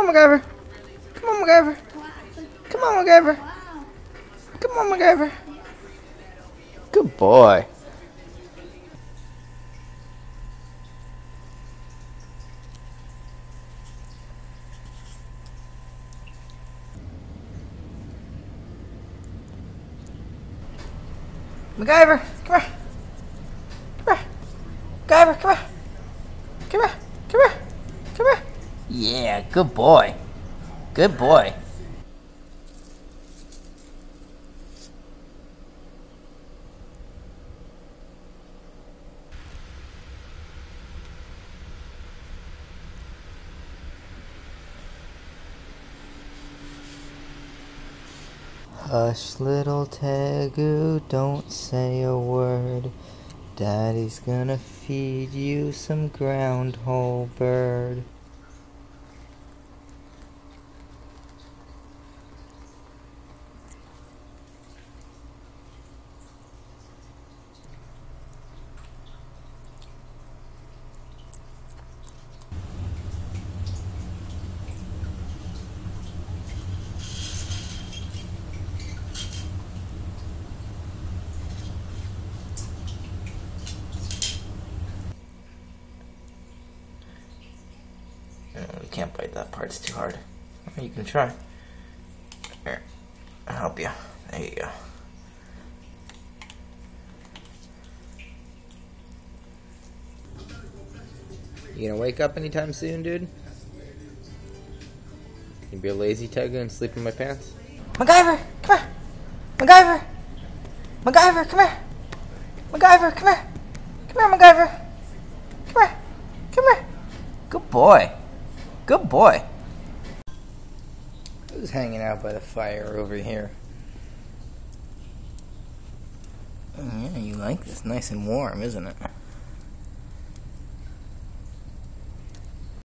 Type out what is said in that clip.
on, MacGyver. Come on, MacGyver. Come on, MacGyver. Come on, MacGyver. Good boy. MacGyver, come here. Come here. MacGyver, come here. Come here. Come here. Come here. Yeah, good boy. Good boy. Hush, little Tegu, don't say a word. Daddy's gonna feed you some ground whole bird. Can't bite that part, it's too hard. You can try. Here, I'll help you. There you go. You gonna wake up anytime soon, dude? You be a lazy Tegu and sleep in my pants? MacGyver, come here! MacGyver! MacGyver, come here! MacGyver, come here! Come here, MacGyver! Come here! Come here! Good boy! Good boy! Who's hanging out by the fire over here? Yeah, you like this. Nice and warm, isn't it?